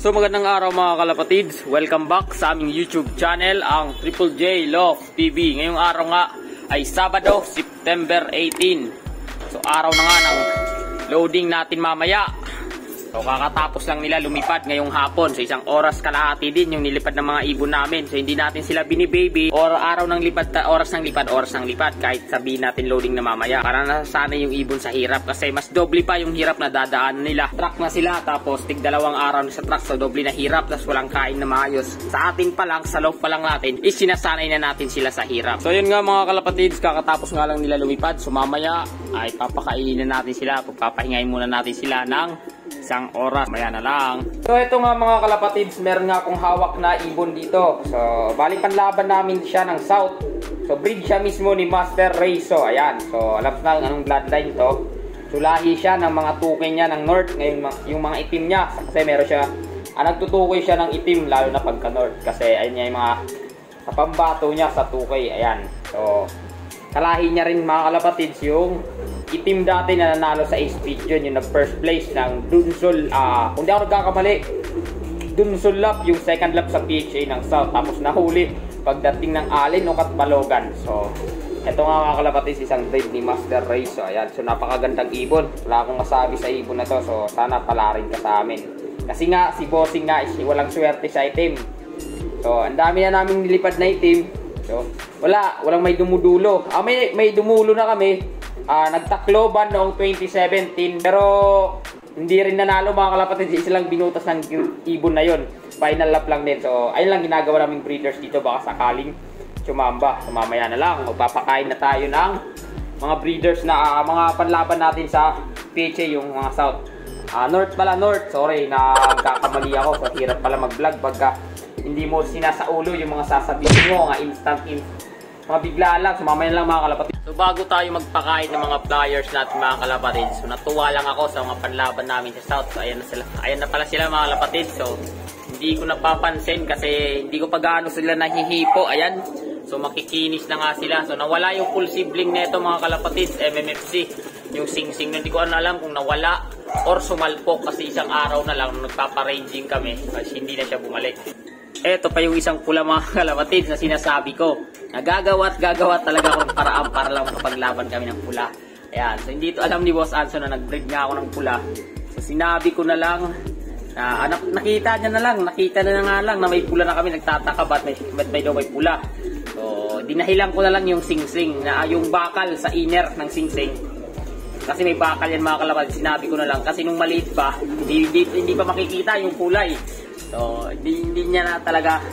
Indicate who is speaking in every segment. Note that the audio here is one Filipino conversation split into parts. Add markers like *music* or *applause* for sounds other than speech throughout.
Speaker 1: So magandang araw mga kalapatids. Welcome back sa aming YouTube channel, ang Triple J Love TV. Ngayong araw nga ay Sabado, September 18. So araw na nga ng loading natin mamaya. So kakatapos lang nila lumipad ngayong hapon. So isang oras kalahati din yung nilipad ng mga ibon namin. So hindi natin sila binibaby or araw ng lipad, oras ng lipad, oras ng lipad. Kahit sabihin natin loading na mamaya. Para nasanay yung ibon sa hirap. Kasi mas doble pa yung hirap na dadaan nila. Truck na sila tapos tig dalawang araw na sa truck. So doble na hirap tapos walang kain na maayos. Sa atin pa lang, sa loob pa lang natin, is sinasanay na natin sila sa hirap. So yun nga mga kalapatids, kakatapos nga lang nila lumipad. So mamaya ay papakainin na natin sila. Pagpapahingayin muna natin sila ng isang oras. Maya na lang. So ito nga mga kalapatids, meron nga akong hawak na ibon dito. So bali panlaban namin siya ng South. So breed siya mismo ni Master Ray. So ayan. So alam na anong bloodline to. So lahi siya ng mga tukay niya ng North. Ngayon yung mga itim niya. Kasi meron siya, ah, nagtutukoy siya ng itim lalo na pagka North. Kasi ayun niya yung mga sa pambato niya sa tukay. Ayan. So kalahi niya rin mga kalapatids yung itim dati na nanalo sa Ace Pigeon yung nag-first place ng Dunsol, ah, kung di ako nagkakamali, Dunsol Lap, yung second lap sa PHA ng South. Tapos nahuli pagdating ng Allen o Katbalogan. So, eto nga mga kalapatis, isang breed ni Master Ray. So, ayan. So, napakagandang ibon. Wala akong masabi sa ibon na to. So, sana pala rin ka sa amin. Kasi nga, si Bossing nga, is walang swerte sa itim. So, ang dami na namin nilipad na itim. So, wala. Walang may dumudulo. Ah, may, may dumulo na kami. Ah, nagtakloban noong 2017. Pero, hindi rin nanalo mga kalapatid. Isa lang binutas ng ibon na yon. Final lap lang din. So, ayun lang ginagawa naming breeders dito. Baka sakaling sumamba. So, na lang. Magpapakain na tayo ng mga breeders na ah, mga panlaban natin sa PHA, yung mga South. Ah, North pala, North. Sorry, nagkakamali ako. So, hirap pala mag-vlog pagka hindi mo sinasaulo yung mga sasabihin mo, mga instant, in, mga bigla lang. So, mamaya lang mga kalapatid. So, bago tayo magpakain ng mga flyers natin mga kalapatid, so, natuwa lang ako sa mga panlaban namin sa South. So, ayan na, sila. ayan na pala sila mga kalapatid. So, hindi ko napapansin kasi hindi ko pa gaano sila nahihipo. Ayan. So, makikinis na nga sila. So, nawala yung full sibling nito mga kalapatid, MMFC. Yung sing-sing hindi ko alam kung nawala or sumalpok kasi isang araw na lang nagpapa-ranging kami kasi hindi na siya bumalik. Eto pa yung isang pula mga *laughs* kalapatid na sinasabi ko. Nagagawa at gagawa talaga ako ng paraan para lang makapaglaban kami ng pula. Ayan. So hindi to alam ni Boss Anson na nag-breed nga ako ng pula. So sinabi ko na lang na anak, nakita niya na lang, nakita na nga lang na may pula na kami. Nagtataka ba't may, ba't may daw may pula. So dinahilan ko na lang yung sing-sing na yung bakal sa inner ng sing-sing. Kasi may bakal yan mga kalapatid. Sinabi ko na lang. Kasi nung maliit pa, hindi, hindi, hindi pa makikita yung kulay. So, hindi, hindi niya na talaga,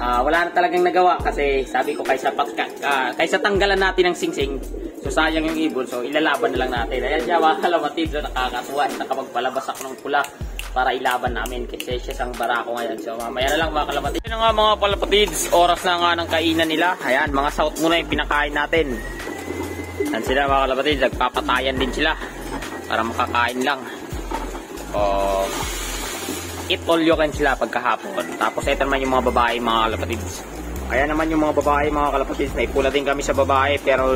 Speaker 1: uh, wala na talagang nagawa kasi sabi ko kaysa, pagka, uh, kaysa tanggalan natin ng singsing, so sayang yung ibon, so ilalaban na lang natin. Ayan siya mga kalamatid, so nakakatuwa, nakapagpalabas ako ng pula para ilaban namin kasi siya sang barako ngayon. So mamaya na lang mga kalapatids. Yun nga mga kalapatids, oras na nga ng kainan nila. Ayan, mga south muna yung pinakain natin. Yan sila mga kalapatids, nagpapatayan din sila para makakain lang. Oh, eat all you can sila pagkahapon. Tapos ito naman yung mga babae, mga kalapatids. Kaya naman yung mga babae, mga kalapatids, may pula din kami sa babae, pero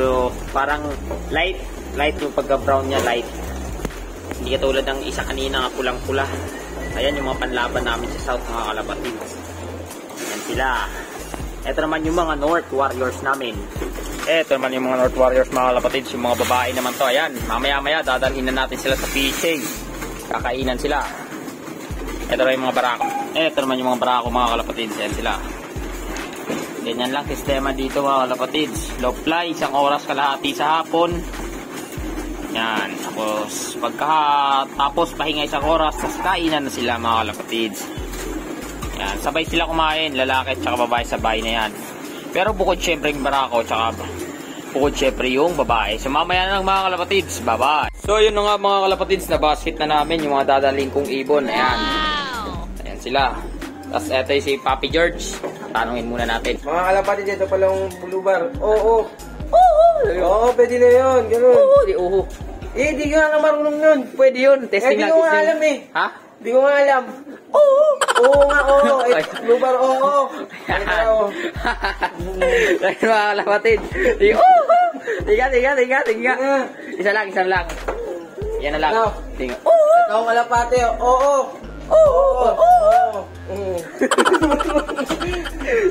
Speaker 1: parang light, light yung pagka-brown niya, light. Hindi katulad ng isa kanina nga pulang-pula. Ayan yung mga panlaban namin sa South, mga kalapatids. Ayan sila. Ito naman yung mga North Warriors namin. Ito naman yung mga North Warriors, mga kalapatids, yung mga babae naman to. Ayan, mamaya-maya, dadalhin na natin sila sa PHA. Kakainan sila. Ito rin yung mga barako. Ito naman yung mga barako mga kalapatids. Yan sila. Ganyan lang sistema dito mga kalapatids. Low fly, isang oras kalahati sa hapon. Yan. Tapos pagka tapos pahinga isang oras, tapos kainan na sila mga kalapatids. Yan. Sabay sila kumain. Lalaki at babae sabay na yan. Pero bukod syempre yung barako tsaka bukod syempre yung babae. So mamaya na lang mga kalapatids. Bye-bye. So yun na nga mga kalapatids, na basket na namin yung mga dadaling kong ibon. Ayan. Sila. Tapos eto si Papi George. Tanungin muna natin.
Speaker 2: Mga kalapatid, ito palang blue bar. Oo, oo. Oo, oo, pwede na yun. Ganun.
Speaker 1: Oo, di uho.
Speaker 2: Eh, di ko nga marunong yun.
Speaker 1: Pwede yun.
Speaker 2: Eh,
Speaker 1: Testing
Speaker 2: di
Speaker 1: lang.
Speaker 2: ko nga alam eh.
Speaker 1: Ha?
Speaker 2: Di ko nga alam. Oo. Oo nga, oo. *laughs* Eh,
Speaker 1: Ay.
Speaker 2: blue bar, oo. *laughs* oo. *laughs* Oo.
Speaker 1: Dahil mga kalapatid. Di uho. Tiga, tiga, tiga, tiga. Isa lang, isa lang. Yan na lang. Tinga. Oo.
Speaker 2: Ito ang kalapate, oo. Oo.
Speaker 1: Oo. Oo.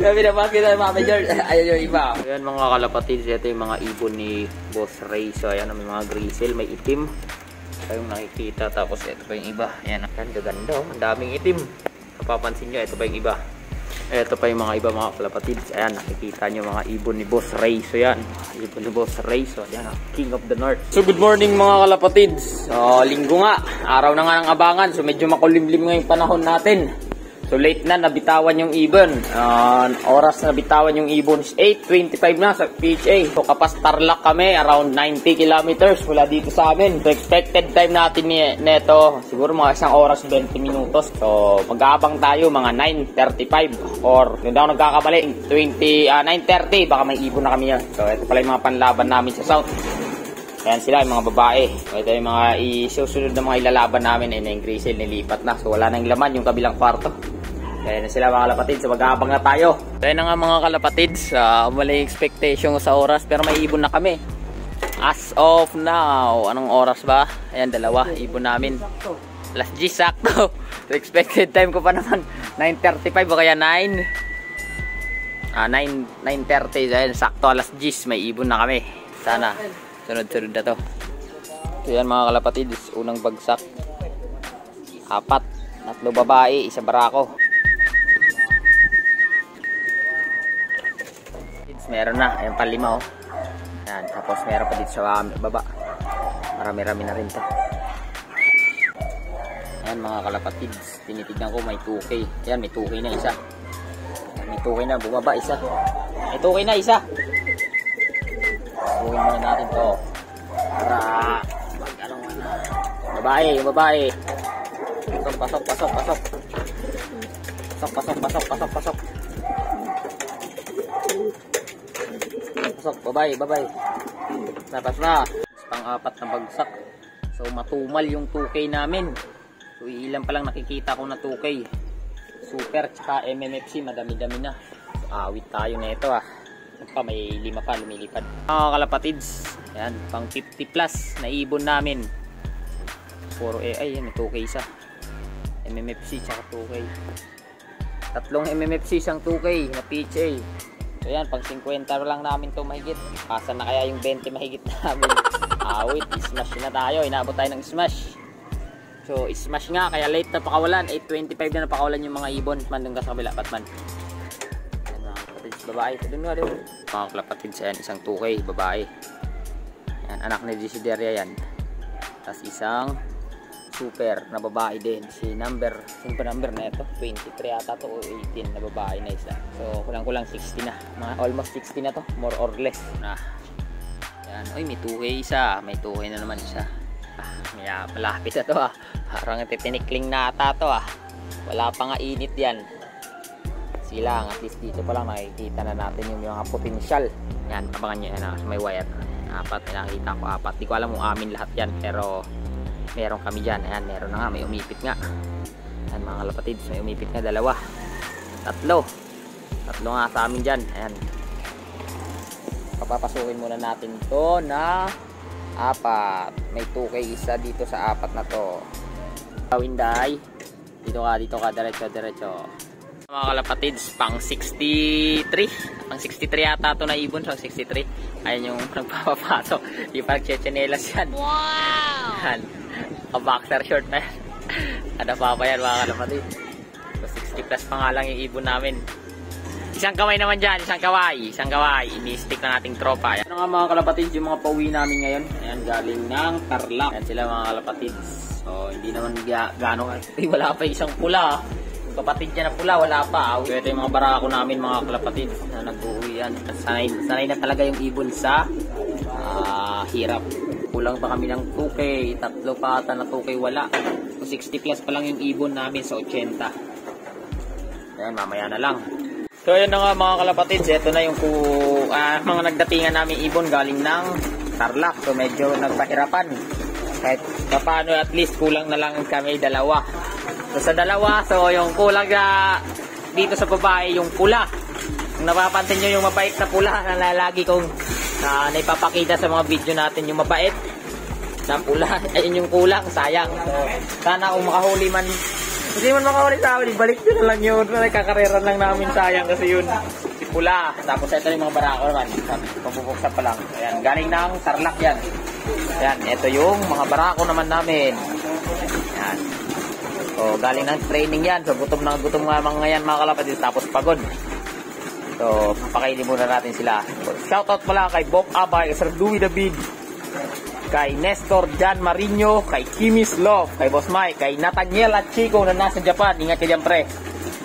Speaker 1: Sabi na bakit na Mama George. *laughs* Ayun yung iba. Ayan mga kalapatids, ito yung mga ibon ni Boss Ray. So ayan, may mga grizzle, may itim. Kayong nakikita. Tapos ito pa yung iba. Ayan, ang ganda oh. Ang daming itim. Napapansin nyo, ito pa yung iba. Ito pa yung mga iba mga kalapatids. Ayan, nakikita nyo mga ibon ni Boss Ray. So yan, ibon ni Boss Ray. So ayan, ah, King of the North. So good morning mga kalapatids. So linggo nga, araw na nga ng abangan. So medyo makulimlim nga yung panahon natin. So late na nabitawan yung ibon. Uh, oras na nabitawan yung ibon is 8.25 na sa PHA. So kapas Tarlac kami around 90 kilometers mula dito sa amin. So expected time natin ni neto siguro mga isang oras 20 minutos. So mag-aabang tayo mga 9.35 or hindi ako nagkakamali 20, uh, 9.30 baka may ibon na kami yan. So ito pala yung mga panlaban namin sa south. Ayan sila, yung mga babae. Ito yung mga isusunod na mga ilalaban namin. Ayun na yung grizzle, nilipat na. So wala nang laman yung kabilang kwarto. Kaya na sila mga kalapatids, so mag-aabang na tayo. Kaya na nga mga kalapatids, uh, mali expectation sa oras pero may ibon na kami. As of now, anong oras ba? Ayan, dalawa, ibon namin. Last G, sakto. *laughs* so expected time ko pa naman, 9.35 o kaya 9. Ah, 9, 9.30, ayan, sakto, alas G, may ibon na kami. Sana, sunod-sunod na to. So yan mga kalapatids, unang bagsak. Apat, tatlo babae, isa barako. Meron na. Ayan pa lima oh. Yan. Tapos meron pa dito sa baba. Marami-rami na rin to. Ayan mga kalapatids. Tinitignan ko may 2K. Ayan may 2K na isa. May 2K na. Bumaba isa. May 2K na isa. Buhin muna natin to. Para mag ano na. Babae. Yung babae. Pasok, pasok, pasok, pasok. Pasok, pasok, pasok, pasok, pasok. Pasok, babay, babay. Tapos na. Pang-apat na bagsak. So, matumal yung 2K namin. So, ilan pa lang nakikita ko na 2K. Super, tsaka MMFC, madami-dami na. So, awit tayo na ito ah. Pa, may lima pa, lumilipad. Mga kalapatids, yan, pang 50 plus na ibon namin. Puro eh, ay, yan, 2K isa. MMFC, tsaka 2K. Tatlong MMFC, isang 2K na PHA. So yan, pang 50 lang namin to mahigit. Pasa na kaya yung 20 mahigit *laughs* namin. Wait, smash na tayo. Inaabot tayo ng smash. So, smash nga, kaya late na pakawalan. 8.25 na napakawalan yung mga ibon. Man, doon ka sa kabila, Batman. Yan mga kapatids, babae. Doon nga, doon. Mga kapatids, yan, isang 2K, babae. Yan, anak ni Desideria yan. Tapos isang super na babae din. Si number sino pa number na ito? 23 ata to o 18 na babae na isa. So kulang kulang 60 na. Mga almost 60 na to more or less na. Yan. Oy may 2 isa. May 2 na naman isa ah, may ah, malapit na to ah. Parang titinikling na ata to ah. Wala pa nga init yan. Sila at least dito pa lang nakikita na natin yung mga potential yan abangan nyo yan ah, may wire apat nakita ko apat. Di ko alam kung amin lahat yan pero meron kami dyan. Ayan meron na nga. May umipit nga. Ayan mga kalapatids may umipit nga dalawa. Tatlo. Tatlo nga sa amin dyan. Ayan. Papapasukin muna natin to na apat. May 2k isa dito sa apat na to. Winday. Dito ka dito ka. Diretso diretso. Mga kalapatids pang 63 pang 63 yata to na ibon. So 63 ayan yung *laughs* nagpapapasok. Yung pagchechenelas yan. Wow! Yan ka-boxer short na yan. Ada pa pa yan mga kalapatid. So 60 plus pa nga lang yung ibon namin. Isang kamay naman dyan, isang kaway, isang kaway. Ini-stick na nating tropa. Yan nga mga kalapatid, yung mga pauwi namin ngayon. Ayan, galing ng Tarlac. Ayan sila mga kalapatid. So, hindi naman ga gaano. *laughs* Ay, wala pa isang pula. Kapatid niya na pula, wala pa. So, ito yung mga barako namin mga kalapatid na nag-uwi yan. Sanay, sanay na talaga yung ibon sa uh, hirap kulang pa kami ng 2K, tatlo pa ata na 2K wala. So 60 plus pa lang yung ibon namin sa 80. Ayan, mamaya na lang. So ayan na nga mga kalapatids, ito na yung uh, mga nagdatingan namin ibon galing ng Tarlac. So medyo nagpahirapan. Kahit paano at least kulang na lang kami dalawa. So sa dalawa, so yung kulang na dito sa babae yung pula. Kung napapansin nyo yung mabait na pula na lagi kong na naipapakita sa mga video natin yung mabait na pula *laughs* ayun yung kulang sayang so, sana kung makahuli man Kasi man makawali sa amin, ibalik nyo na lang yun. Nakakareran lang namin sayang kasi yun. Si Pula. Tapos ito yung mga barako naman. Pabubuksan pa lang. Ayan, galing ng Tarlac yan. Ayan, ito yung mga barako naman namin. Ayan. So, galing ng training yan. So, gutom na gutom nga mga yan mga kalapatid. Tapos pagod. So, papakainin muna natin sila. Shoutout pala kay Bob Abay, kay Sir Louis David, kay Nestor Jan Marino, kay Kimis Love, kay Boss Mike, kay Nathaniel at Chico na nasa Japan. Ingat kayo dyan, pre.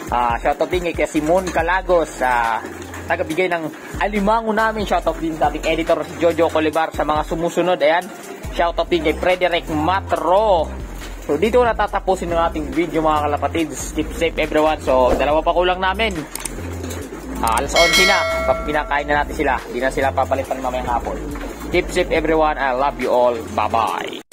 Speaker 1: Ah, shoutout din kay Simon Calagos, sa tagabigay ng alimango namin. Shoutout din sa ating editor si Jojo Colibar sa mga sumusunod. Ayan. Shoutout din kay Frederick Matro. So, dito na tatapusin ng ating video mga kalapatids. Keep safe everyone. So, dalawa pa kulang namin. Ah, alas 11 na. Pinakain na natin sila. Hindi na sila papalitan mamayang hapon. Keep safe everyone. I love you all. Bye-bye.